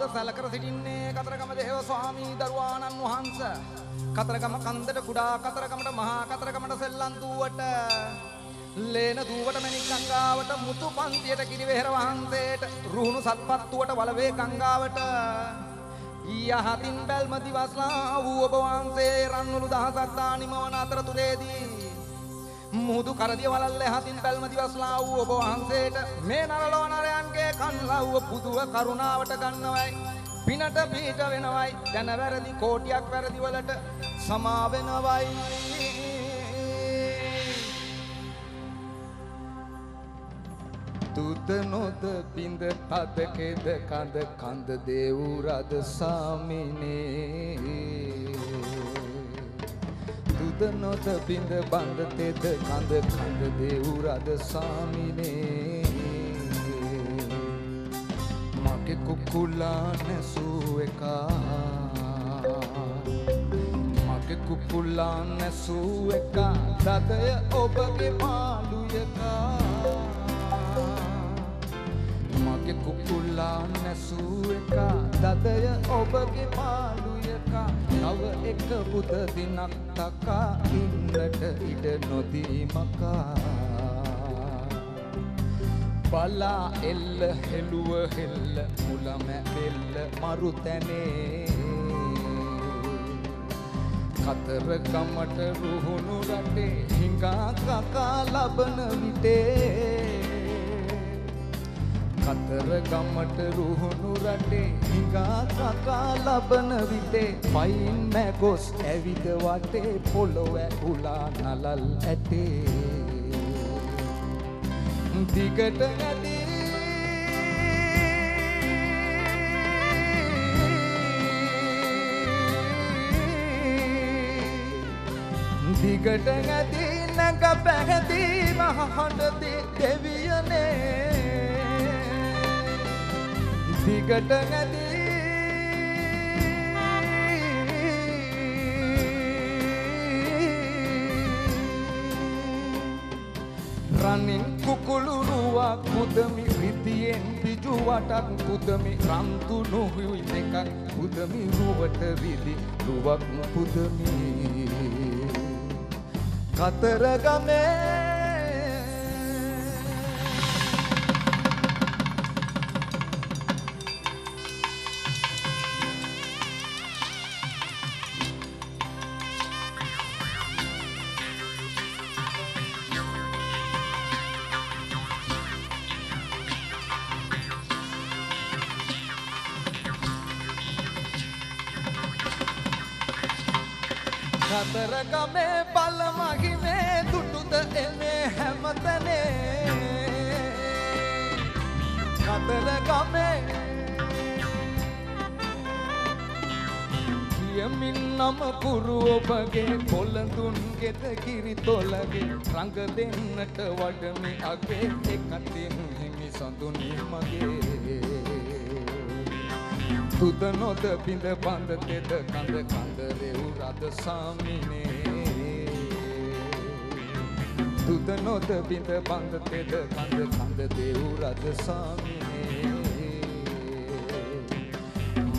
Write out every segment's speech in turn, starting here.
මුද සැලකර සිටින්නේ කතරගම දේව ස්වාමී දරුවාණන් වහන්ස. කතරගම කන්දට කුඩා කතරගමට මහා කතරගමට සෙල්ලම් දුවට ලේන දුවට මැණික් ගංගාවට මුතු පන්තියට කිරිවෙහෙර වහන්සේට රුහුණු සත්පත්තුවට වලවේ ගංගාවට යහතින් බැල්ම දිවස්ලා වූ ඔබ වහන්සේ රන්නුළු දහසක් දා නිමවන අතරතුරේදී මුහුදු කරදිය වලල්ලේ හතින් බැල්ම දිවස්ලා වූ ඔබ වහන්සේට මේ නරලෝ නරයන්ගේ කන්ලව්ව පුදුව කරුණාවට ගන්නවයි. පිනට පිට වෙනවයි. දැන වැරදි කෝටියක් වැරදි වලට සමා වෙනවයි. තුත නොද බිඳ තදකෙද කඳ කඳ දේවුරද සාමිනේ. තුද නොද බිඳ බඳ තෙද කඳ කඳ දේවුරද සාමිනේ මගේ කුකුලා නැසූ එකා මගේ කුකුලා නැසූ එකා දදය ඔබගේ මාළුයකා මගේ කුකුල්ලා නැසූ එක දදය ඔබගේ මාළුයකා නව එක බුද දිනක් තකා ඉන්නට ඉඩ නොදීමකා. බලා එල්ල හෙළුව හෙල්ල මුලම එල්ල මරු තැනේ. කතර ගමට රුහුණු රටේ හිඟා කකා ලබන විටේ. කතර ගමට රුහුණු රටේ හිඟා කකා ලබන විටේ පයින් මැගොස් ඇවිද වටේ පොළොව උලා නලල් ඇටේ. දිගට ඇදී. දිගට ඇදී නැග පැහැදී මහහඬදී දෙවියනේ දිගට ඇදී රනින් කුකුළුරුවක් පුදමි රිදියෙන් පිජු වටක් පුදමි රන්තු නොහුයි දෙකක් පුදමි රුවට රිදි රුවක් පුදමි. කතරගමේ කතරගමේ බලමහිනේ දුටුද එනේ හැමතනේ? කතරගමේ කියමින් නම කුරු ඔබගේ පොළඳුන් ගෙත කිරි තොලගේ රඟ දෙන්නට වඩමි අගේ එකතින් හිමි සඳුනි මගේ. තුද නොද බිඳ බඳ තෙද කඳ කඳ රෙව් රද සාමිනේ තුද නොද බිඳ බඳ තෙද කඳ කඳ දෙව් රද සාමිනේ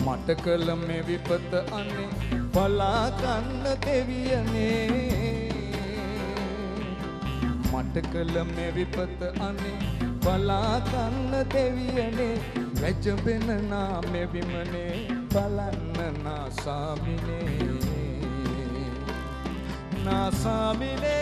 මට කළ මේ විපත අනේ බලා ගන්න දෙවියනේ මට කළ මේ විපත අනේ. බලා ගන්න දෙවියනේ වැජඹෙන නාමෙ විමනේ. බලන්න නාසාමිනේ නාසාමිනේ